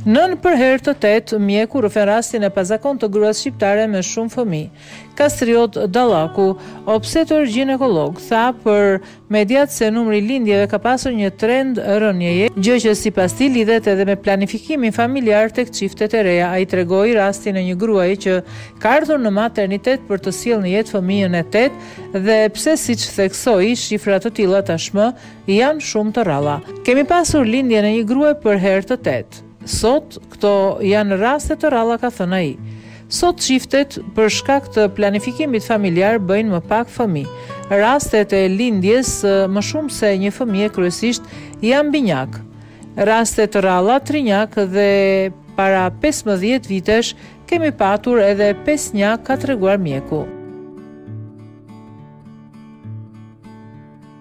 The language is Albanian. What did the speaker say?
Nënë për herë të tetë, mjeku rrëfen rastin e pazakontë të gruas shqiptare me shumë fëmijë. Kastriot Dalaku, obstetër gjinekolog, tha për mediat se numri i lindjeve ka pasur një trend rënieje, gjë që sipas tij lidhet edhe me planifikimin familjar tek çiftet e reja. Ai tregoi rastin e një gruaje që ka ardhur në maternitet për të sjellë në jetë fëmijën e tetë edhe pse siç theksoi shifra të tilla tashmë Janë shumë të rralla. Kemi pasur lindjen e një gruaje për herë të tetë. Sot, këto janë raste të rralla ka thënë ai. Sot çiftet për shkak të planifikimit familjar bëjnë më pak fëmijë. Rastet e lindjes më shumë se një fëmije kryesisht janë binjakë. Raste të rralla trinjakë dhe para 15 vitesh kemi patur edhe pesënjakë ka treguar mjeku.